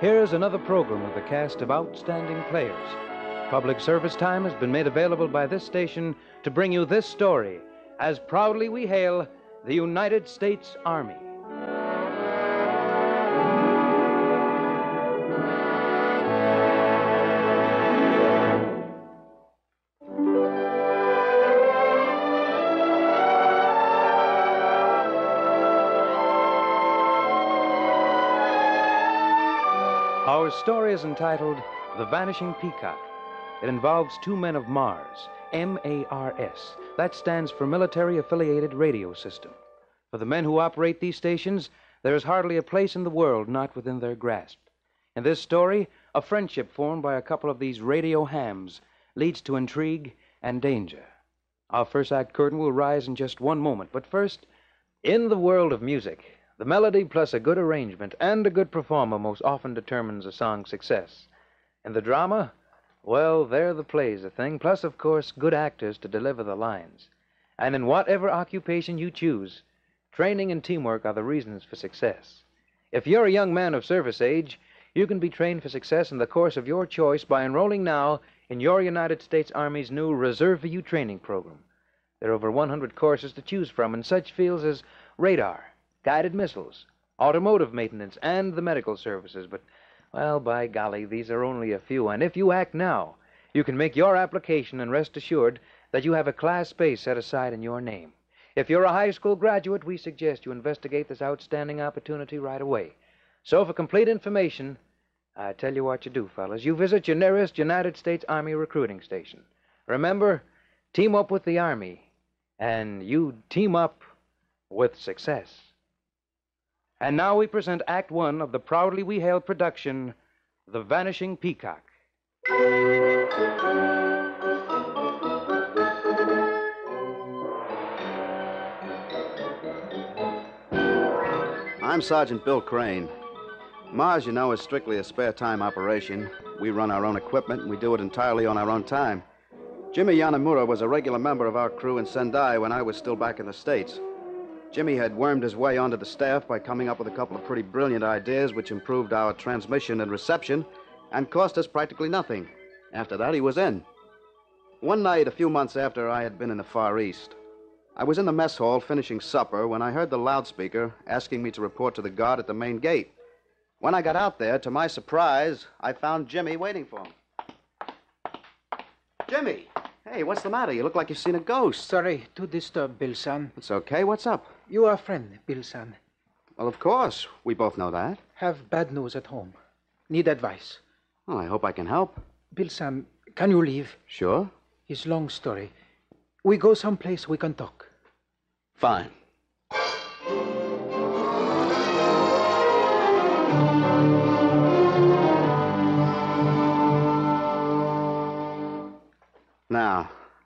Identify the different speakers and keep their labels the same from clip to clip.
Speaker 1: here's another program with a cast of outstanding players. Public service time has been made available by this station to bring you this story as proudly we hail the United States Army. Our story is entitled The Vanishing Peacock. It involves two men of Mars, M A R S. That stands for Military Affiliated Radio System. For the men who operate these stations, there is hardly a place in the world not within their grasp. In this story, a friendship formed by a couple of these radio hams leads to intrigue and danger. Our first act curtain will rise in just one moment, but first, in the world of music, the melody plus a good arrangement and a good performer most often determines a song's success. In the drama, well, there the play's a thing, plus, of course, good actors to deliver the lines. And in whatever occupation you choose, training and teamwork are the reasons for success. If you're a young man of service age, you can be trained for success in the course of your choice by enrolling now in your United States Army's new Reserve for You training program. There are over 100 courses to choose from in such fields as radar, guided missiles, automotive maintenance, and the medical services. But, well, by golly, these are only a few. And if you act now, you can make your application and rest assured that you have a class space set aside in your name. If you're a high school graduate, we suggest you investigate this outstanding opportunity right away. So, for complete information, I tell you what you do, fellas. You visit your nearest United States Army recruiting station. Remember, team up with the Army, and you team up with success. And now we present Act One of the proudly we hail production, The Vanishing Peacock.
Speaker 2: I'm Sergeant Bill Crane. Mars, you know, is strictly a spare time operation. We run our own equipment and we do it entirely on our own time. Jimmy Yanamura was a regular member of our crew in Sendai when I was still back in the States. Jimmy had wormed his way onto the staff by coming up with a couple of pretty brilliant ideas which improved our transmission and reception and cost us practically nothing. After that, he was in. One night, a few months after I had been in the Far East, I was in the mess hall finishing supper when I heard the loudspeaker asking me to report to the guard at the main gate. When I got out there, to my surprise, I found Jimmy waiting for me. Jimmy! Hey, what's the matter? You look like you've seen a ghost.
Speaker 3: Sorry to disturb, Bill-san.
Speaker 2: It's okay. What's up?
Speaker 3: You are a friend, Bill-san.
Speaker 2: Well, of course. We both know that.
Speaker 3: Have bad news at home. Need advice.
Speaker 2: Well, I hope I can help.
Speaker 3: Bill-san, can you leave?
Speaker 2: Sure.
Speaker 3: It's long story. We go someplace we can talk.
Speaker 2: Fine.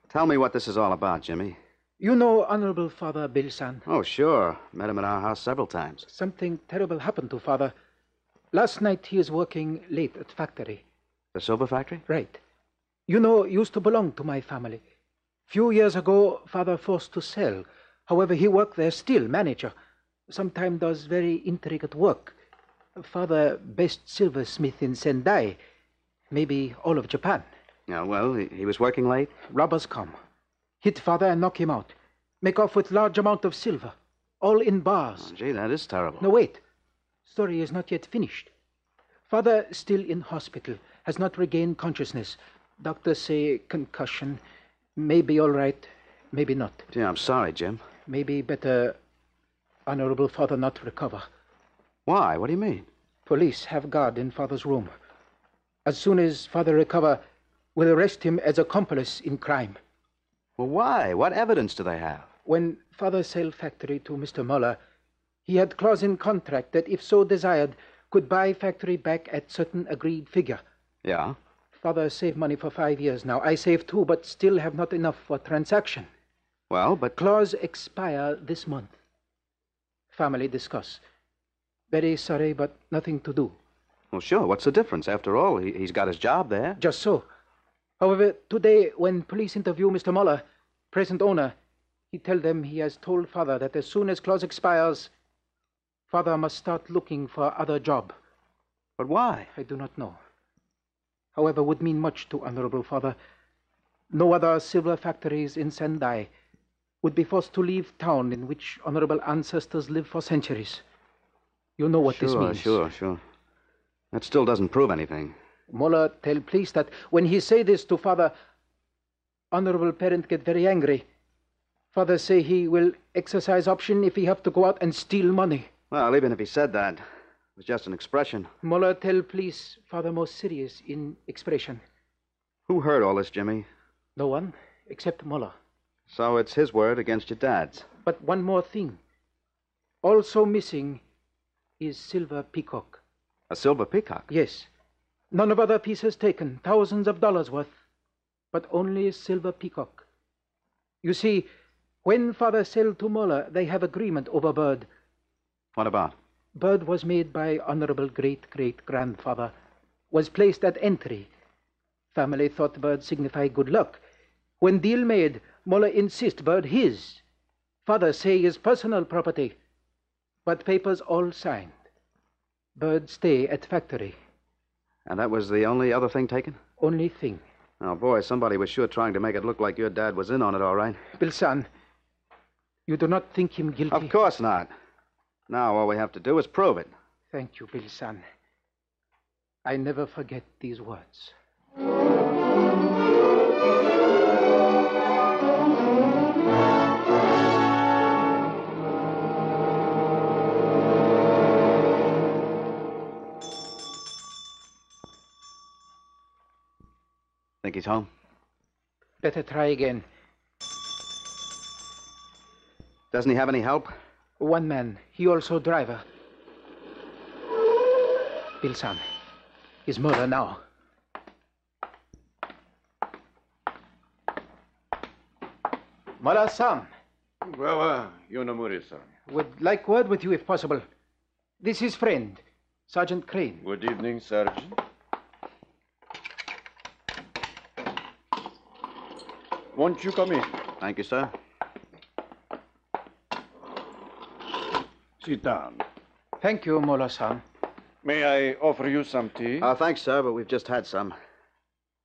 Speaker 2: Tell me what this is all about, Jimmy.
Speaker 3: You know Honorable Father Bill-san.
Speaker 2: Oh, sure. Met him at our house several times.
Speaker 3: Something terrible happened to Father. Last night he is working late at factory.
Speaker 2: The silver factory?
Speaker 3: Right. You know, used to belong to my family. Few years ago, Father forced to sell. However, he worked there still, manager. Sometime does very intricate work. Father best silversmith in Sendai. Maybe all of Japan.
Speaker 2: Yeah, well, he, he was working late?
Speaker 3: Robbers come. Hit father and knock him out. Make off with large amount of silver. All in bars.
Speaker 2: Oh, gee, that is terrible.
Speaker 3: No, wait. Story is not yet finished. Father still in hospital. Has not regained consciousness. Doctors say concussion. Maybe all right. Maybe not.
Speaker 2: Gee, I'm sorry, Jim.
Speaker 3: Maybe better honorable father not recover.
Speaker 2: Why? What do you mean?
Speaker 3: Police have guard in father's room. As soon as father recover, will arrest him as accomplice in crime.
Speaker 2: Well, why? What evidence do they have?
Speaker 3: When father sell factory to Mr. Muller, he had clause in contract that if so desired, could buy factory back at certain agreed figure.
Speaker 2: Yeah?
Speaker 3: Father saved money for five years now. I saved too, but still have not enough for transaction.
Speaker 2: Well, but
Speaker 3: Clause expire this month. Family discuss. Very sorry, but nothing to do.
Speaker 2: well, sure. What's the difference? After all, he, he's got his job there.
Speaker 3: Just so. However, today, when police interview Mr. Muller, present owner, he tell them he has told father that as soon as clause expires, father must start looking for other job.
Speaker 2: But why?
Speaker 3: I do not know. However, would mean much to honorable father. No other silver factories in Sendai would be forced to leave town in which honorable ancestors lived for centuries. You know what
Speaker 2: sure,
Speaker 3: this means.
Speaker 2: sure, sure. That still doesn't prove anything.
Speaker 3: Muller tell police that when he say this to father, honorable parent get very angry. Father say he will exercise option if he have to go out and steal money.
Speaker 2: Well, even if he said that, it was just an expression.
Speaker 3: Muller tell police father most serious in expression.
Speaker 2: Who heard all this, Jimmy?
Speaker 3: No one except Muller.
Speaker 2: So it's his word against your dad's.
Speaker 3: But one more thing. Also missing is silver peacock.
Speaker 2: A silver peacock.
Speaker 3: Yes. None of other pieces taken, thousands of dollars worth, but only silver peacock. You see, when father sell to Muller, they have agreement over bird.
Speaker 2: What about?
Speaker 3: Bird was made by honorable great great grandfather, was placed at entry. Family thought bird signify good luck. When deal made, Muller insist bird his. Father say his personal property, but papers all signed. Bird stay at factory.
Speaker 2: And that was the only other thing taken?
Speaker 3: Only thing.
Speaker 2: Oh, boy, somebody was sure trying to make it look like your dad was in on it, all right.
Speaker 3: Bill-san, you do not think him guilty?
Speaker 2: Of course not. Now all we have to do is prove it.
Speaker 3: Thank you, Bill-san. I never forget these words.
Speaker 2: He's home?
Speaker 3: Better try again.
Speaker 2: Doesn't he have any help?
Speaker 3: One man, he also driver. Bill-san, his murder now. Mala-san,
Speaker 4: Well, uh, Yonomuri-san.
Speaker 3: would like word with you if possible. This is friend, Sergeant Crane.
Speaker 4: Good evening, Sergeant. Won't you come in?
Speaker 2: Thank you, sir.
Speaker 4: Sit down.
Speaker 3: Thank you, Mola-san.
Speaker 4: May I offer you some tea?
Speaker 2: Uh, thanks, sir, but we've just had some.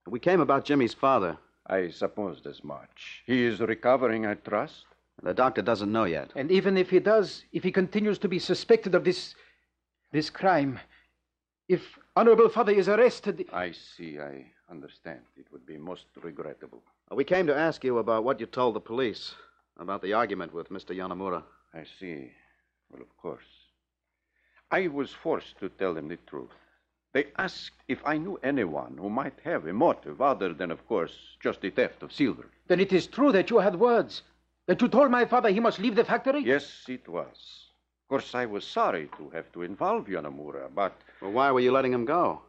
Speaker 2: We came about Jimmy's father.
Speaker 4: I supposed as much. He is recovering, I trust.
Speaker 2: The doctor doesn't know yet.
Speaker 3: And even if he does, if he continues to be suspected of this this crime, if honorable father is arrested,
Speaker 4: I see. I understand. It would be most regrettable.
Speaker 2: Uh, we came to ask you about what you told the police about the argument with Mr. Yanamura.
Speaker 4: I see. Well, of course. I was forced to tell them the truth. They asked if I knew anyone who might have a motive other than, of course, just the theft of silver.
Speaker 3: then it is true that you had words. That you told my father he must leave the factory?
Speaker 4: Yes, it was. Of course, I was sorry to have to involve Yanamura, but
Speaker 2: Well, why were you letting him go?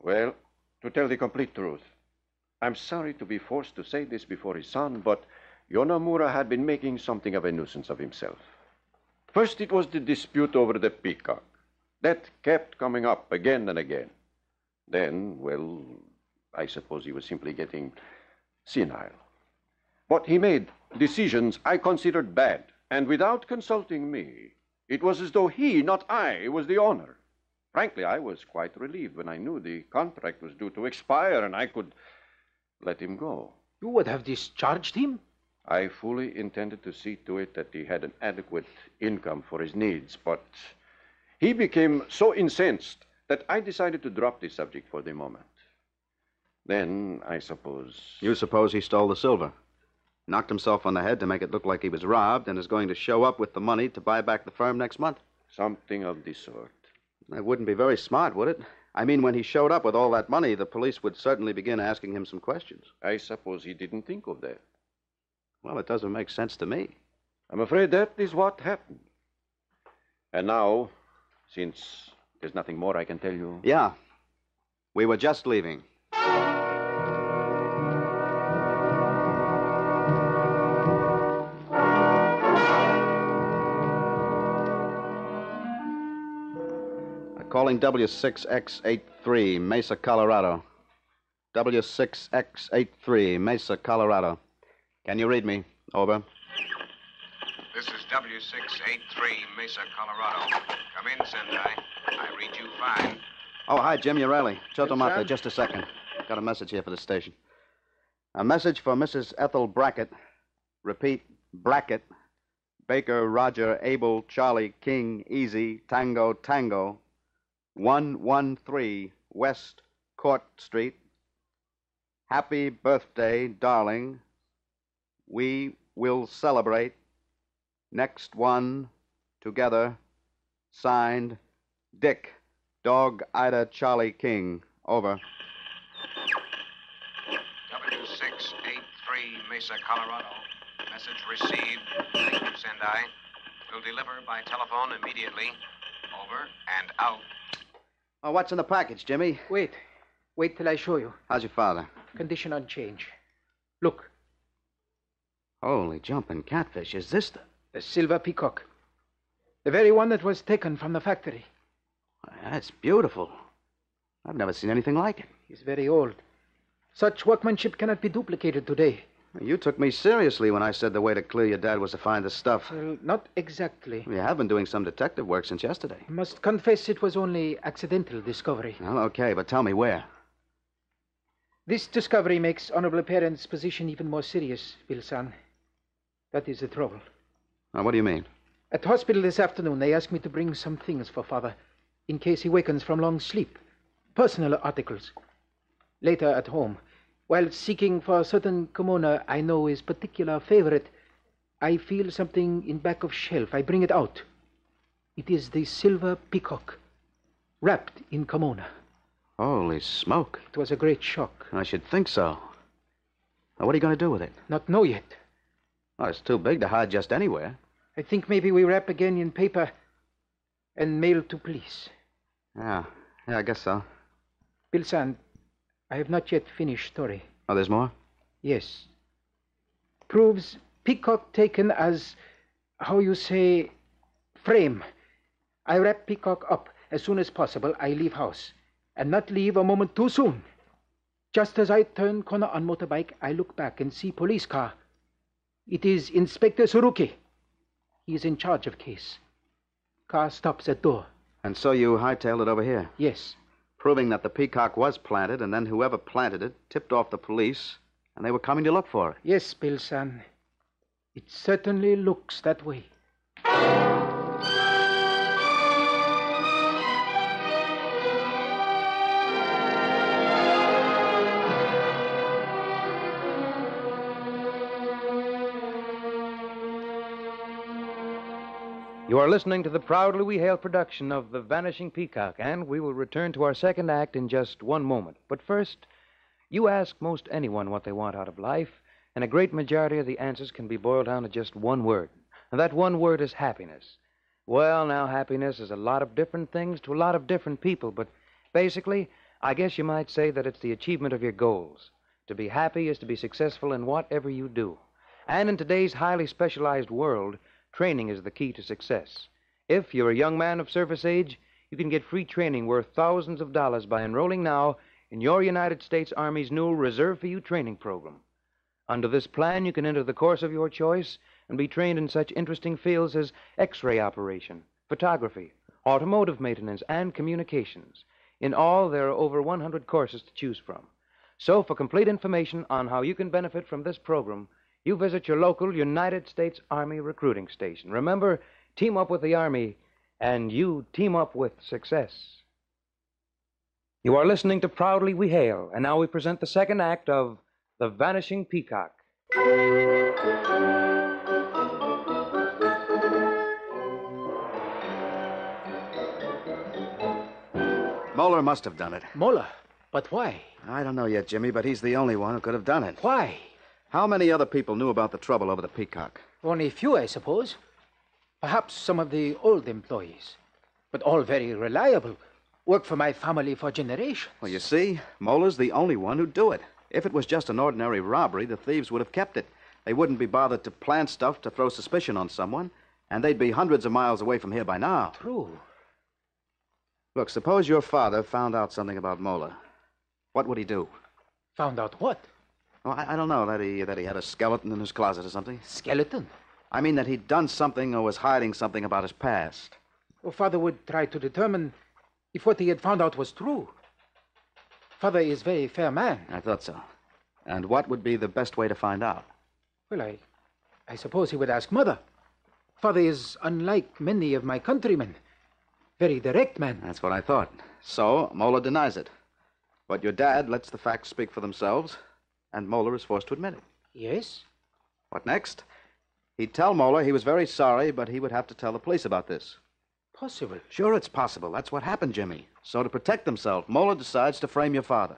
Speaker 4: Well, to tell the complete truth, I'm sorry to be forced to say this before his son, but Yonomura had been making something of a nuisance of himself. First, it was the dispute over the peacock. That kept coming up again and again. Then, well, I suppose he was simply getting senile. But he made decisions I considered bad, and without consulting me. It was as though he, not I, was the owner. Frankly, I was quite relieved when I knew the contract was due to expire and I could let him go.
Speaker 3: You would have discharged him?
Speaker 4: I fully intended to see to it that he had an adequate income for his needs, but he became so incensed that I decided to drop the subject for the moment. Then, I suppose.
Speaker 2: You suppose he stole the silver, knocked himself on the head to make it look like he was robbed, and is going to show up with the money to buy back the firm next month?
Speaker 4: Something of the sort.
Speaker 2: That wouldn't be very smart, would it? I mean, when he showed up with all that money, the police would certainly begin asking him some questions.
Speaker 4: I suppose he didn't think of that.
Speaker 2: Well, it doesn't make sense to me.
Speaker 4: I'm afraid that is what happened. And now, since There's nothing more I can tell you.
Speaker 2: Yeah. We were just leaving. Calling W6X83, Mesa, Colorado. W6X83, Mesa, Colorado. Can you read me? Over.
Speaker 5: This is W683, Mesa, Colorado. Come in, Sendai. I read you fine.
Speaker 2: Oh, hi, Jim You're Urelli. Chotomata, just a second. Got a message here for the station. A message for Mrs. Ethel Brackett. Repeat, Brackett. Baker, Roger, Abel, Charlie, King, Easy, Tango, Tango. 113 West Court Street. Happy birthday, darling. We will celebrate. Next one, together. Signed, Dick, Dog Item Charlie King. Over.
Speaker 5: W683 Mesa, Colorado. Message received. Thank you, Sendai. Will deliver by telephone immediately. Over and out.
Speaker 2: Oh, what's in the package, Jimmy?
Speaker 3: Wait. Wait till I show you.
Speaker 2: How's your father?
Speaker 3: Condition on change. Look,
Speaker 2: Holy jumping catfish. Is this the.
Speaker 3: the silver peacock. The very one that was taken from the factory.
Speaker 2: That's beautiful. I've never seen anything like it.
Speaker 3: He's very old. Such workmanship cannot be duplicated today.
Speaker 2: You took me seriously when I said the way to clear your dad was to find the stuff.
Speaker 3: Well, not exactly.
Speaker 2: You have been doing some detective work since yesterday.
Speaker 3: I must confess it was only accidental discovery.
Speaker 2: Well, okay, but tell me where.
Speaker 3: This discovery makes Honorable Parent's position even more serious, Bill-san. That is the trouble.
Speaker 2: Now, what do you mean?
Speaker 3: At hospital this afternoon, they asked me to bring some things for Father in case he wakens from long sleep. Personal articles. Later at home, while seeking for a certain kimono I know is particular favorite, I feel something in back of shelf. I bring it out. It is the silver peacock, wrapped in kimono.
Speaker 2: Holy smoke.
Speaker 3: It was a great shock.
Speaker 2: I should think so. Now, what are you going to do with it?
Speaker 3: Not know yet.
Speaker 2: Oh, it's too big to hide just anywhere.
Speaker 3: I think maybe we wrap again in paper and mail to police.
Speaker 2: Yeah, yeah, I guess so.
Speaker 3: Bill Sand, I have not yet finished story.
Speaker 2: Oh, there's more?
Speaker 3: Yes. Proves Peacock taken as, how you say, frame. I wrap Peacock up as soon as possible. I leave house. And not leave a moment too soon. Just as I turn corner on motorbike, I look back and see police car. It is Inspector Suruki. He is in charge of case. Car stops at door.
Speaker 2: And so you hightailed it over here,
Speaker 3: Yes.
Speaker 2: Proving that the peacock was planted, and then whoever planted it tipped off the police, and they were coming to look for it.
Speaker 3: Yes, Bill San. It certainly looks that way.
Speaker 1: You are listening to the proudly we hail production of The Vanishing Peacock, and we will return to our second act in just one moment. But first, you ask most anyone what they want out of life, and a great majority of the answers can be boiled down to just one word. And that one word is happiness. Well, now, happiness is a lot of different things to a lot of different people, but basically, I guess you might say that it's the achievement of your goals. To be happy is to be successful in whatever you do. And in today's highly specialized world, training is the key to success. If you're a young man of service age, you can get free training worth thousands of dollars by enrolling now in your United States Army's new Reserve for You training program. Under this plan, you can enter the course of your choice and be trained in such interesting fields as X ray operation, photography, automotive maintenance, and communications. In all, there are over 100 courses to choose from. So, for complete information on how you can benefit from this program, you visit your local United States Army recruiting station. Remember, team up with the Army, and you team up with success. You are listening to Proudly We Hail, and now we present the second act of The Vanishing Peacock.
Speaker 2: Moeller must have done it.
Speaker 3: Mola. But why?
Speaker 2: I don't know yet, Jimmy, but he's the only one who could have done it.
Speaker 3: Why?
Speaker 2: How many other people knew about the trouble over the peacock?
Speaker 3: Only a few, I suppose. Perhaps some of the old employees. But all very reliable. work for my family for generations.
Speaker 2: Well, you see, Mola's the only one who'd do it. If it was just an ordinary robbery, the thieves would have kept it. They wouldn't be bothered to plant stuff to throw suspicion on someone, and they'd be hundreds of miles away from here by now.
Speaker 3: True.
Speaker 2: Look, suppose your father found out something about Mola. What would he do?
Speaker 3: Found out what?
Speaker 2: Oh, I, I don't know, that he, that he had a skeleton in his closet or something.
Speaker 3: Skeleton.
Speaker 2: I mean that he'd done something or was hiding something about his past.
Speaker 3: Well, Father would try to determine if what he had found out was true. Father is very fair man.
Speaker 2: I thought so. And what would be the best way to find out?
Speaker 3: Well, I, I suppose he would ask Mother. Father is unlike many of my countrymen. Very direct man.
Speaker 2: That's what I thought. So, Mola denies it. But your dad lets the facts speak for themselves, and Mola is forced to admit it.
Speaker 3: Yes?
Speaker 2: What next? He'd tell Mola he was very sorry, but he would have to tell the police about this.
Speaker 3: Possible.
Speaker 2: Sure, it's possible. That's what happened, Jimmy. So, to protect himself, Mola decides to frame your father.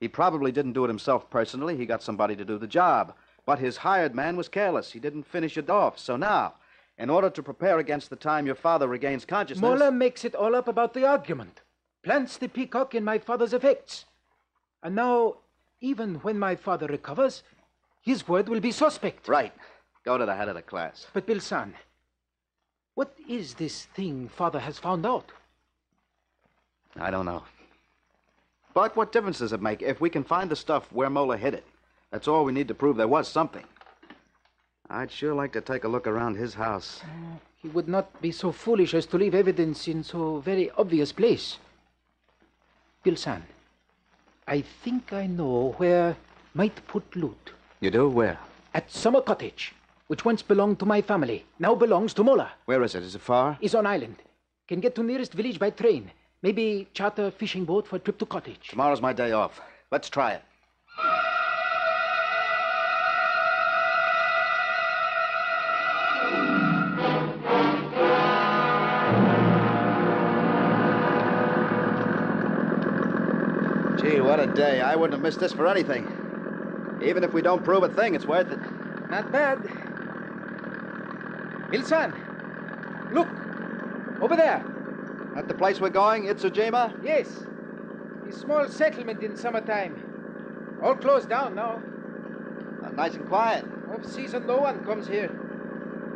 Speaker 2: He probably didn't do it himself personally. He got somebody to do the job. But his hired man was careless. He didn't finish it off. So now, in order to prepare against the time your father regains consciousness.
Speaker 3: Mola makes it all up about the argument, plants the peacock in my father's effects. And now, even when my father recovers, his word will be suspect.
Speaker 2: Right. Go to the head of the class.
Speaker 3: But, Bill San, what is this thing father has found out?
Speaker 2: I don't know. But what difference does it make if we can find the stuff where Mola hid it? That's all we need to prove there was something. I'd sure like to take a look around his house.
Speaker 3: Uh, he would not be so foolish as to leave evidence in so very obvious place. Bill San, I think I know where might put loot.
Speaker 2: You do? Where?
Speaker 3: At Summer Cottage, which once belonged to my family, now belongs to Mola.
Speaker 2: Where is it? Is it far?
Speaker 3: Is on island. Can get to nearest village by train. Maybe charter fishing boat for a trip to cottage.
Speaker 2: Tomorrow's my day off. Let's try it. A day. I wouldn't have missed this for anything. Even if we don't prove a thing, it's worth it.
Speaker 3: Not bad. Bill San, look. Over there.
Speaker 2: At the place we're going, Itsujima?
Speaker 3: Yes. A small settlement in summertime. All closed down now.
Speaker 2: Uh, nice and quiet.
Speaker 3: Off season, no one comes here.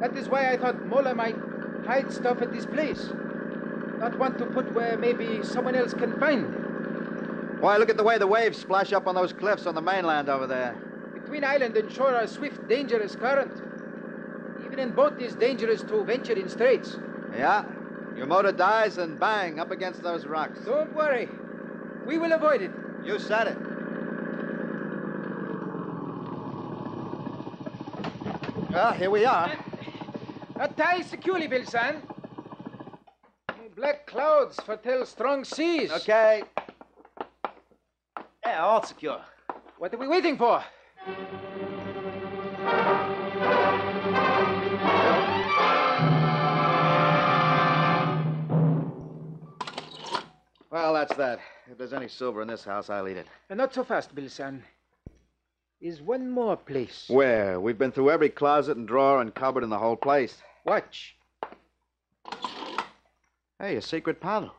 Speaker 3: That is why I thought Mola might hide stuff at this place. Not want to put where maybe someone else can find.
Speaker 2: Why, look at the way the waves splash up on those cliffs on the mainland over there.
Speaker 3: Between island and shore are swift, dangerous current. Even in boat is dangerous to venture in straits.
Speaker 2: Yeah? Your motor dies and bang, up against those rocks.
Speaker 3: Don't worry. We will avoid it.
Speaker 2: You said it. Well, here we are.
Speaker 3: Uh, tie securely, Bill San. Black clouds foretell strong seas.
Speaker 2: Okay. Yeah, all secure.
Speaker 3: What are we waiting for?
Speaker 2: Well, that's that. If there's any silver in this house, I'll eat it.
Speaker 3: Uh, not so fast, Bill San. Is one more place.
Speaker 2: Where? We've been through every closet and drawer and cupboard in the whole place.
Speaker 3: Watch.
Speaker 2: Hey, a secret panel.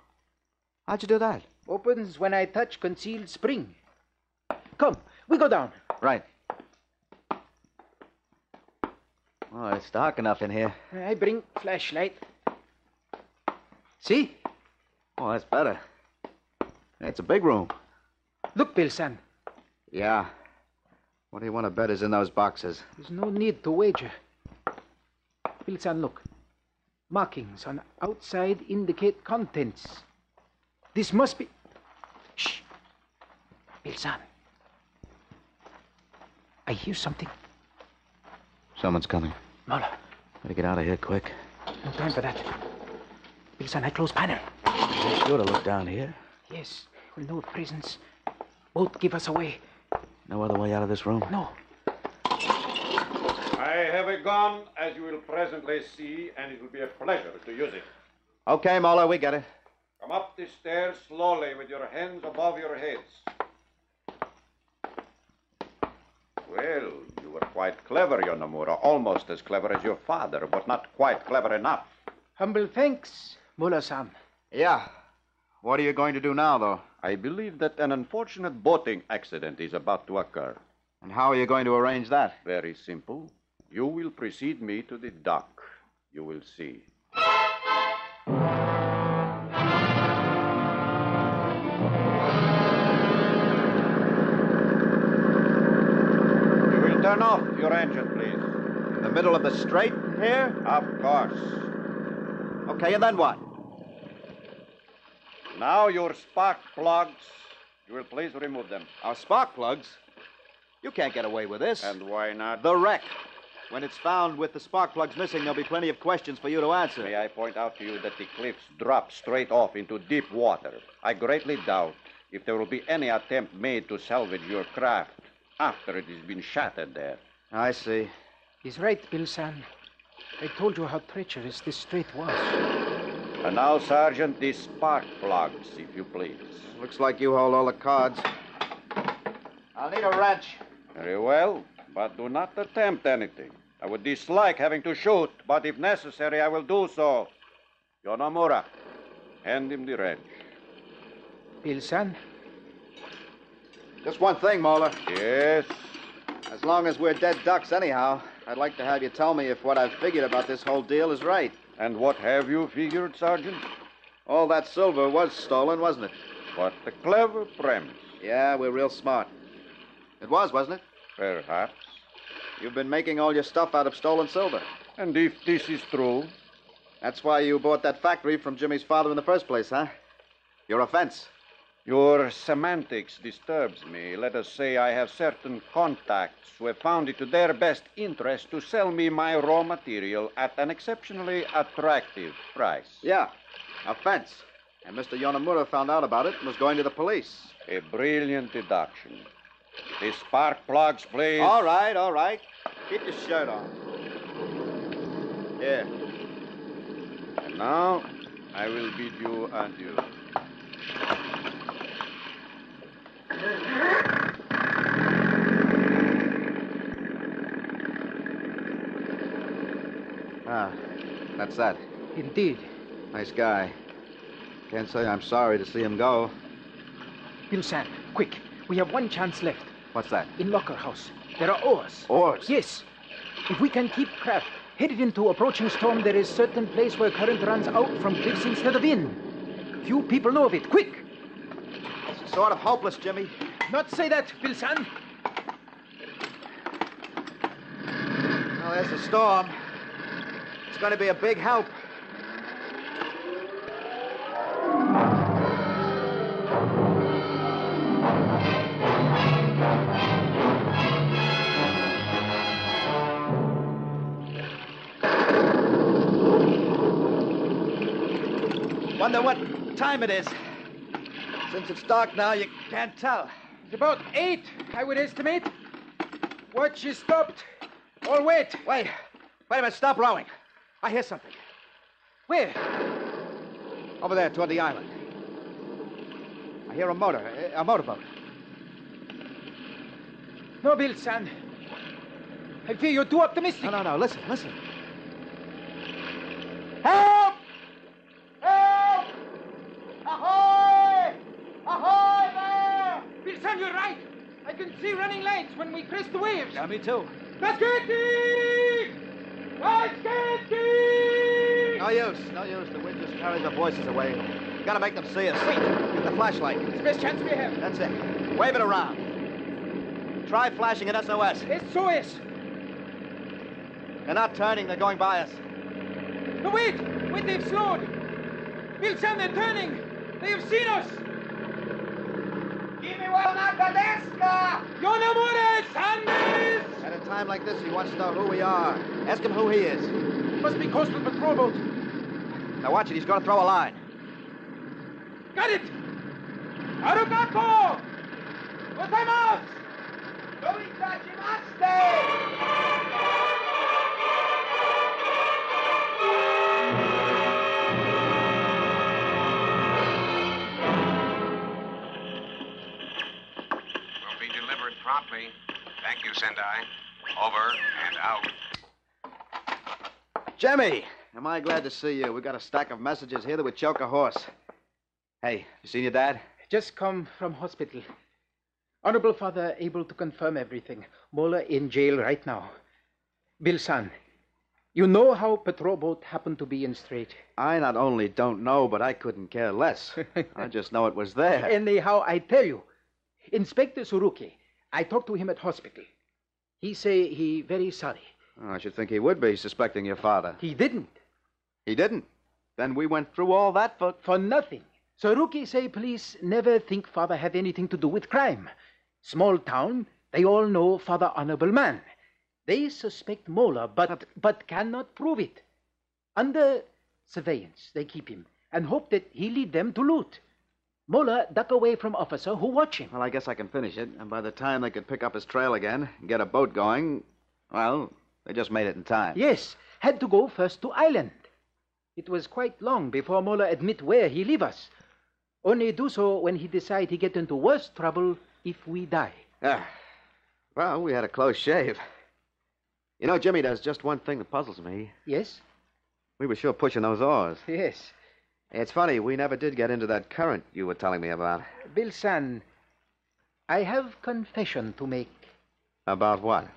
Speaker 2: How'd you do that?
Speaker 3: Opens when I touch concealed spring. Come, we go down.
Speaker 2: Right. Oh, it's dark enough in here.
Speaker 3: I bring flashlight. See?
Speaker 2: Oh, that's better. It's a big room.
Speaker 3: Look, Bill San.
Speaker 2: Yeah. What do you want to bet is in those boxes?
Speaker 3: There's no need to wager. Bill San, look. Markings on outside indicate contents. This must be. Shh. Bill San. I hear something.
Speaker 2: Someone's coming.
Speaker 3: Mola,
Speaker 2: Better get out of here quick.
Speaker 3: no time for that. Bill San, I close panel.
Speaker 2: Be sure to look down here.
Speaker 3: Yes, we'll know of presence. Both give us away.
Speaker 2: No other way out of this room.
Speaker 3: No.
Speaker 4: I have a gun, as you will presently see, and it will be a pleasure to use it.
Speaker 2: Okay, Mola, we get it.
Speaker 4: Come up the stairs slowly with your hands above your heads. Well, you were quite clever, Yonomura. Almost as clever as your father, but not quite clever enough.
Speaker 3: Humble thanks, Mola San.
Speaker 2: Yeah. What are you going to do now, though?
Speaker 4: I believe that an unfortunate boating accident is about to occur.
Speaker 2: And how are you going to arrange that?
Speaker 4: Very simple. You will precede me to the dock. You will see. Turn off your engine, please.
Speaker 2: In the middle of the straight here?
Speaker 4: Of course.
Speaker 2: Okay, and then what?
Speaker 4: Now your spark plugs. You will please remove them.
Speaker 2: Our spark plugs? You can't get away with this.
Speaker 4: And why not?
Speaker 2: the wreck. When it's found with the spark plugs missing, there'll be plenty of questions for you to answer.
Speaker 4: May I point out to you that the cliffs drop straight off into deep water. I greatly doubt if there will be any attempt made to salvage your craft after it has been shattered there.
Speaker 2: I see.
Speaker 3: He's right, Bill San. I told you how treacherous this strait was.
Speaker 4: And now, Sergeant, the spark plugs, if you please.
Speaker 2: Looks like you hold all the cards. I'll need a wrench.
Speaker 4: Very well, but do not attempt anything. I would dislike having to shoot, but if necessary, I will do so. Yonomura, hand him the wrench.
Speaker 3: Bill San,
Speaker 2: Just one thing, Moeller.
Speaker 4: Yes.
Speaker 2: As long as we're dead ducks, anyhow, I'd like to have you tell me if what I've figured about this whole deal is right.
Speaker 4: And what have you figured, Sergeant?
Speaker 2: All that silver was stolen, wasn't it?
Speaker 4: What a clever premise.
Speaker 2: Yeah, we're real smart. It was, wasn't it?
Speaker 4: Perhaps.
Speaker 2: You've been making all your stuff out of stolen silver.
Speaker 4: And if this is true,
Speaker 2: That's why you bought that factory from Jimmy's father in the first place, huh? Your offense.
Speaker 4: Your semantics disturbs me. Let us say I have certain contacts who have found it to their best interest to sell me my raw material at an exceptionally attractive price.
Speaker 2: Yeah, offense. And Mr. Yonemura found out about it and was going to the police.
Speaker 4: A brilliant deduction. The spark plugs, please.
Speaker 2: All right, all right. Keep your shirt on. Here.
Speaker 4: And now I will bid you adieu.
Speaker 2: Ah, that's that.
Speaker 3: indeed.
Speaker 2: Nice guy. Can't say I'm sorry to see him go.
Speaker 3: Bill San, quick. We have one chance left.
Speaker 2: What's that?
Speaker 3: In Locker House. There are oars.
Speaker 2: Oars?
Speaker 3: Yes. If we can keep craft headed into approaching storm, there is certain place where current runs out from cliffs instead of in. Few people know of it. Quick!
Speaker 2: It's sort of hopeless, Jimmy.
Speaker 3: Not say that, Bill San.
Speaker 2: Well, there's a storm. Going to be a big help. Wonder what time it is. Since it's dark now, you can't tell.
Speaker 3: It's about eight, I would estimate. Watch is stopped. All wait.
Speaker 2: Wait. Wait a minute. Stop rowing. I hear something.
Speaker 3: Where?
Speaker 2: Over there, toward the island. I hear a motor, a, motorboat.
Speaker 3: No, Bill San. I fear you're too optimistic.
Speaker 2: No, no, no. Listen, listen.
Speaker 3: Help! Help! Ahoy! Ahoy there! Bill San, you're right. I can see running lights when we crest the waves.
Speaker 2: Yeah, me too.
Speaker 3: Basketti! Basketti!
Speaker 2: No use, no use. The wind just carries our voices away. You gotta make them see us.
Speaker 3: Wait.
Speaker 2: Get The flashlight.
Speaker 3: It's the best chance we have.
Speaker 2: That's it. Wave it around. Try flashing an SOS.
Speaker 3: It's SOS.
Speaker 2: They're not turning, they're going by us.
Speaker 3: No, wait! Wait, they've slowed. Bill San, they're turning. They have seen us. Give me one Nakadesca! Yonemura Sanders!
Speaker 2: At a time like this, he wants to know who we are. Ask him who he is.
Speaker 3: Must be coastal patrol boat.
Speaker 2: Now watch it, he's gonna throw a line.
Speaker 3: Got it! Arukako! Gozaimasu!
Speaker 5: Will be delivered promptly. Thank you, Sendai. Over and out.
Speaker 2: Jimmy! Am I glad to see you? We've got a stack of messages here that would choke a horse. Hey, you seen your dad?
Speaker 3: Just come from hospital. Honorable Father able to confirm everything. Mola in jail right now. Bill San, you know how patrol boat happened to be in strait.
Speaker 2: I not only don't know, but I couldn't care less. I just know it was there.
Speaker 3: Anyhow, I tell you, Inspector Suruki, I talked to him at hospital. He say he very sorry.
Speaker 2: Oh, I should think he would be, suspecting your father.
Speaker 3: He didn't.
Speaker 2: He didn't. Then we went through all that for.
Speaker 3: For nothing. Suruki say police never think father have anything to do with crime. Small town, they all know father honorable man. They suspect Mola, but but cannot prove it. Under surveillance, they keep him and hope that he lead them to loot. Mola duck away from officer who watch him.
Speaker 2: Well, I guess I can finish it. And by the time they could pick up his trail again and get a boat going, well, they just made it in time.
Speaker 3: Yes, had to go first to island. It was quite long before Mola admit where he leave us. Only do so when he decide he get into worse trouble if we die.
Speaker 2: Ah. Well, we had a close shave. You know, Jimmy, there's just one thing that puzzles me.
Speaker 3: Yes?
Speaker 2: We were sure pushing those oars.
Speaker 3: Yes.
Speaker 2: It's funny, we never did get into that current you were telling me about.
Speaker 3: Bill San, I have confession to make.
Speaker 2: About what?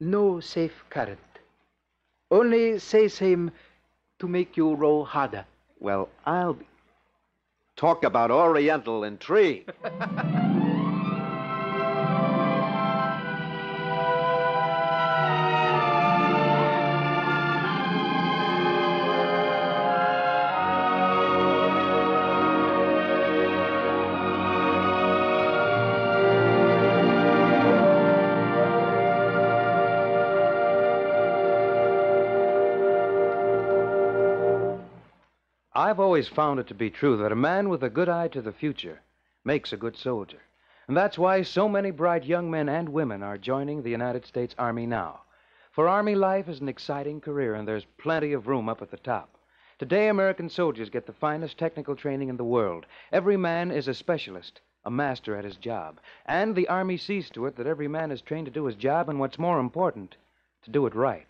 Speaker 3: No safe current. Only say same to make you row harder.
Speaker 2: Well, I'll be. Talk about Oriental intrigue.
Speaker 1: I've always found it to be true that a man with a good eye to the future makes a good soldier. And that's why so many bright young men and women are joining the United States Army now. For Army life is an exciting career, and there's plenty of room up at the top. Today, American soldiers get the finest technical training in the world. Every man is a specialist, a master at his job. And the Army sees to it that every man is trained to do his job, and what's more important, to do it right.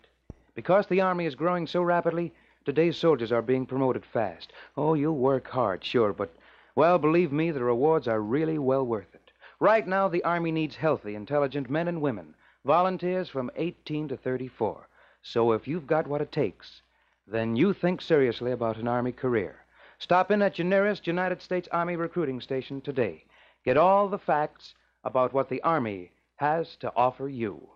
Speaker 1: Because the Army is growing so rapidly, today's soldiers are being promoted fast. Oh, you'll work hard, sure, but, well, believe me, the rewards are really well worth it. Right now, the Army needs healthy, intelligent men and women, volunteers from 18 to 34. So if you've got what it takes, then you think seriously about an Army career. Stop in at your nearest United States Army recruiting station today. Get all the facts about what the Army has to offer you.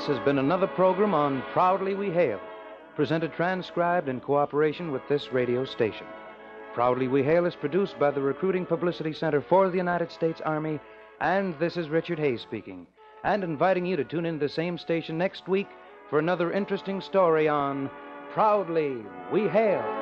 Speaker 1: This has been another program on Proudly We Hail, presented transcribed in cooperation with this radio station. Proudly We Hail is produced by the Recruiting Publicity Center for the United States Army, and this is Richard Hayes speaking, and inviting you to tune in to the same station next week for another interesting story on Proudly We Hail.